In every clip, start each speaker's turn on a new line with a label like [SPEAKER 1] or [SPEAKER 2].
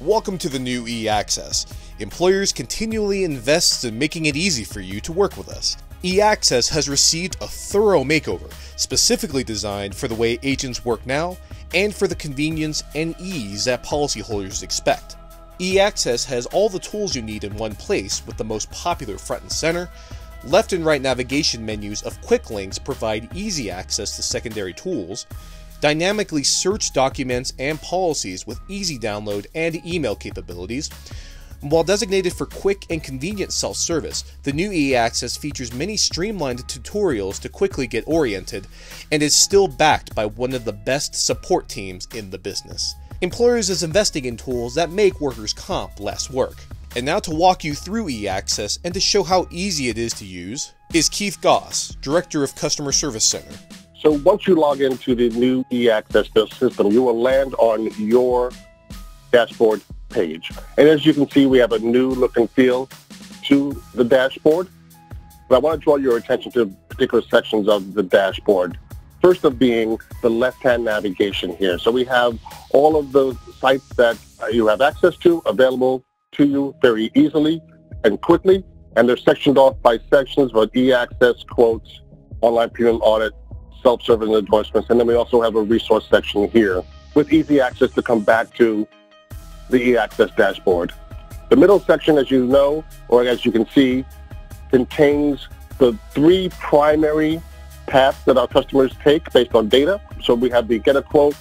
[SPEAKER 1] Welcome to the new eAccess. Employers continually invest in making it easy for you to work with us. eAccess has received a thorough makeover, specifically designed for the way agents work now and for the convenience and ease that policyholders expect. eAccess has all the tools you need in one place with the most popular front and center. Left and right navigation menus of quick links provide easy access to secondary tools dynamically search documents and policies with easy download and email capabilities. While designated for quick and convenient self service, the new eAccess features many streamlined tutorials to quickly get oriented and is still backed by one of the best support teams in the business. Employers is investing in tools that make workers' comp less work. And now to walk you through eAccess and to show how easy it is to use is Keith Goss, Director of Customer Service Center.
[SPEAKER 2] So once you log into the new eAccess system, you will land on your dashboard page. And as you can see, we have a new look and feel to the dashboard. But I want to draw your attention to particular sections of the dashboard. First of being the left-hand navigation here. So we have all of the sites that you have access to available to you very easily and quickly. And they're sectioned off by sections for e-access, quotes, online premium audit, self-service endorsements, and then we also have a resource section here with easy access to come back to the eAccess dashboard. The middle section, as you know, or as you can see, contains the three primary paths that our customers take based on data. So we have the get a quote,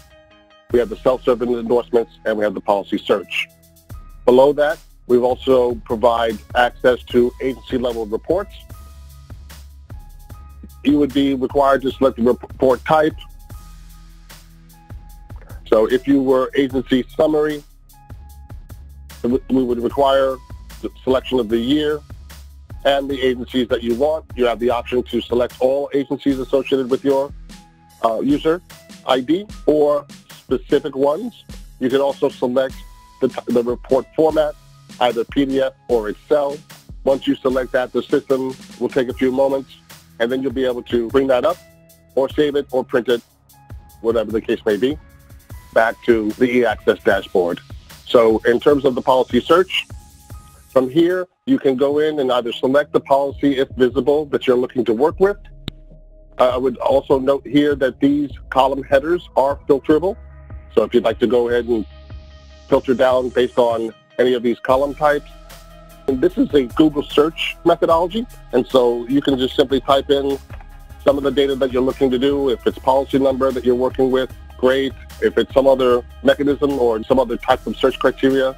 [SPEAKER 2] we have the self-service endorsements, and we have the policy search. Below that, we also provide access to agency-level reports, you would be required to select the report type. So if you were agency summary, we would require the selection of the year and the agencies that you want. You have the option to select all agencies associated with your uh, user ID or specific ones. You can also select the, the report format, either PDF or Excel. Once you select that, the system will take a few moments and then you'll be able to bring that up or save it or print it, whatever the case may be, back to the eAccess dashboard. So in terms of the policy search, from here, you can go in and either select the policy, if visible, that you're looking to work with. Uh, I would also note here that these column headers are filterable. So if you'd like to go ahead and filter down based on any of these column types, this is a Google search methodology, and so you can just simply type in some of the data that you're looking to do. If it's policy number that you're working with, great. If it's some other mechanism or some other type of search criteria,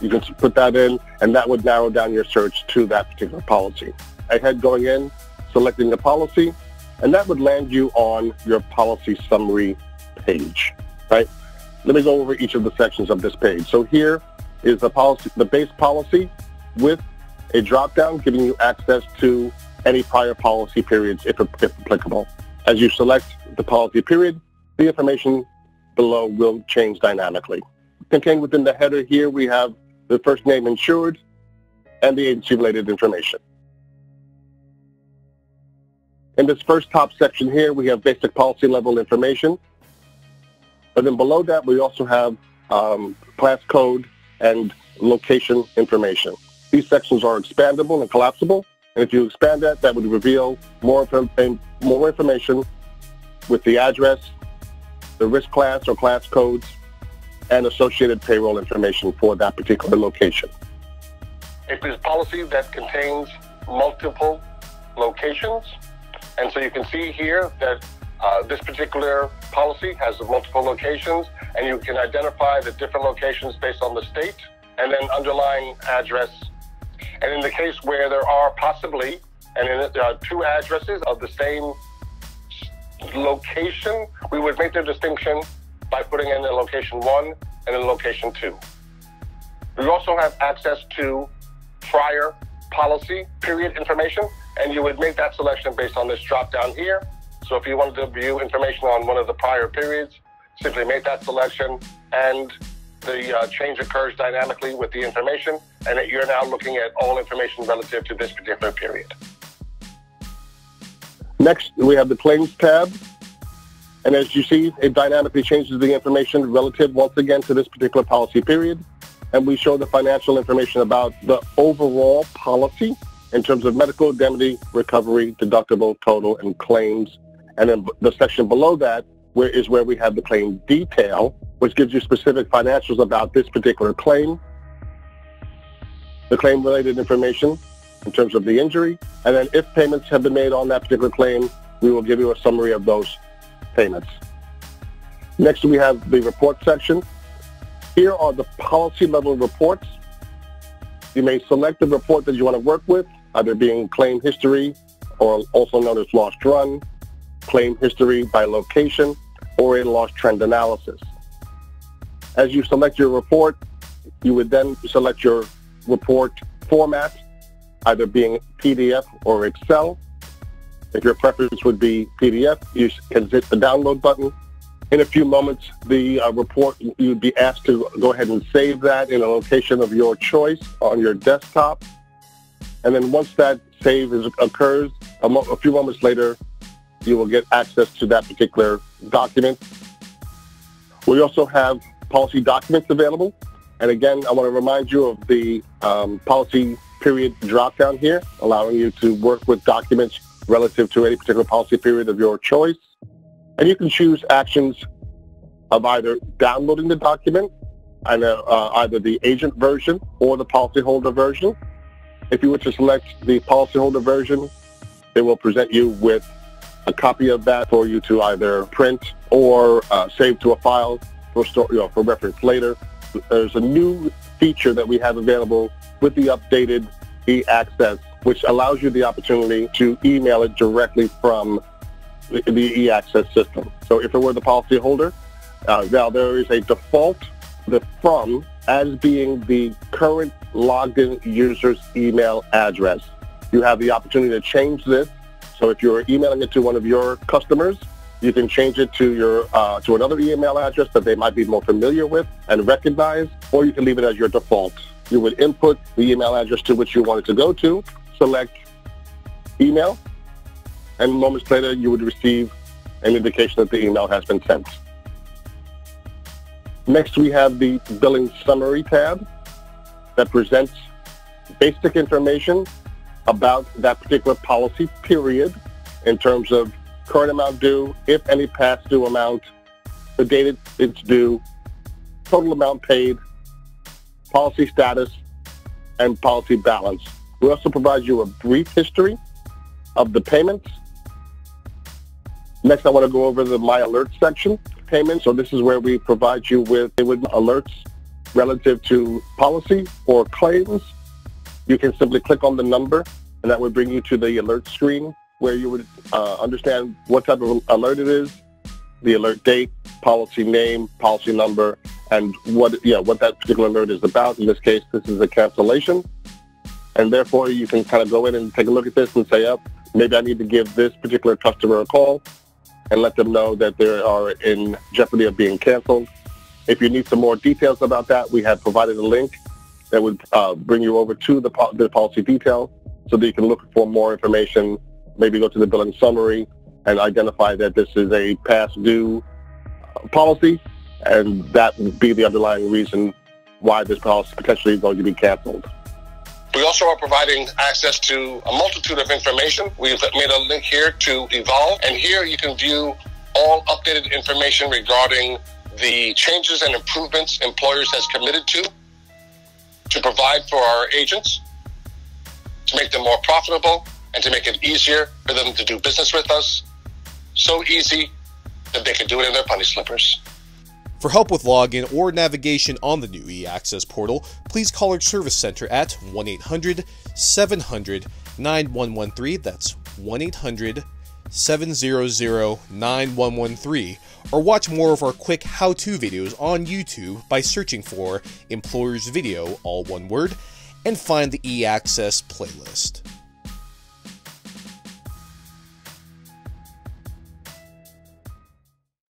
[SPEAKER 2] you can put that in, and that would narrow down your search to that particular policy. Ahead going in, selecting the policy, and that would land you on your policy summary page, right? Let me go over each of the sections of this page. So here is the policy, the base policy, with a drop-down giving you access to any prior policy periods if, if applicable. As you select the policy period, the information below will change dynamically. Contained within the header here, we have the first name insured and the agency-related information. In this first top section here, we have basic policy level information. But then below that, we also have um, class code and location information. These sections are expandable and collapsible. And if you expand that, that would reveal more, more information with the address, the risk class or class codes, and associated payroll information for that particular location. If It is policy that contains multiple locations. And so you can see here that uh, this particular policy has multiple locations, and you can identify the different locations based on the state, and then underlying address and in the case where there are possibly, and in, there are two addresses of the same location, we would make the distinction by putting in a location one and a location two. We also have access to prior policy period information, and you would make that selection based on this drop down here. So if you wanted to view information on one of the prior periods, simply make that selection and the uh, change occurs dynamically with the information, and that you're now looking at all information relative to this particular period. Next, we have the Claims tab. And as you see, it dynamically changes the information relative, once again, to this particular policy period. and we show the financial information about the overall policy in terms of medical indemnity, recovery, deductible, total, and claims. And then the section below that where is where we have the claim detail, which gives you specific financials about this particular claim, the claim related information in terms of the injury, and then if payments have been made on that particular claim, we will give you a summary of those payments. Next, we have the report section. Here are the policy level reports. You may select the report that you want to work with, either being claim history or also known as loss run, claim history by location, or a loss trend analysis. As you select your report, you would then select your report format, either being PDF or Excel. If your preference would be PDF, you can hit the download button. In a few moments, the uh, report, you'd be asked to go ahead and save that in a location of your choice on your desktop. And then once that save is, occurs, a, mo- a few moments later, you will get access to that particular document. We also have policy documents available. And again, I want to remind you of the um, policy period drop down here, allowing you to work with documents relative to any particular policy period of your choice. And you can choose actions of either downloading the document, and, uh, uh, either the agent version or the policyholder version. If you were to select the policyholder version, they will present you with a copy of that for you to either print or uh, save to a file for, you know, for reference later. There's a new feature that we have available with the updated e-access, which allows you the opportunity to email it directly from the, the e-access system. So if it were the policyholder, uh, now there is a default the from as being the current logged in user's email address. You have the opportunity to change this. So if you're emailing it to one of your customers, you can change it to your uh, to another email address that they might be more familiar with and recognize, or you can leave it as your default. You would input the email address to which you want it to go to, select email, and moments later you would receive an indication that the email has been sent. Next, we have the billing summary tab that presents basic information about that particular policy period in terms of current amount due, if any past due amount, the date it's due, total amount paid, policy status, and policy balance. We also provide you a brief history of the payments. Next, I want to go over the My Alerts section Payments, So this is where we provide you with, with alerts relative to policy or claims. You can simply click on the number and that would bring you to the alert screen where you would uh, understand what type of alert it is, the alert date, policy name, policy number, and what yeah what that particular alert is about. In this case, this is a cancellation, and therefore you can kind of go in and take a look at this and say, "Up, oh, maybe I need to give this particular customer a call and let them know that they are in jeopardy of being canceled." If you need some more details about that, we have provided a link that would uh, bring you over to the, the policy detail so that you can look for more information maybe go to the billing summary and identify that this is a past due uh, policy, and that would be the underlying reason why this policy potentially is going to be canceled.
[SPEAKER 3] We also are providing access to a multitude of information. We've made a link here to Evolve, and here you can view all updated information regarding the changes and improvements employers has committed to to provide for our agents to make them more profitable and to make it easier for them to do business with us. So easy that they can do it in their bunny slippers.
[SPEAKER 1] For help with login or navigation on the new eAccess portal, please call our service center at 1 800 700 9113. That's 1 800 700 9113. Or watch more of our quick how to videos on YouTube by searching for Employers Video, all one word, and find the eAccess playlist.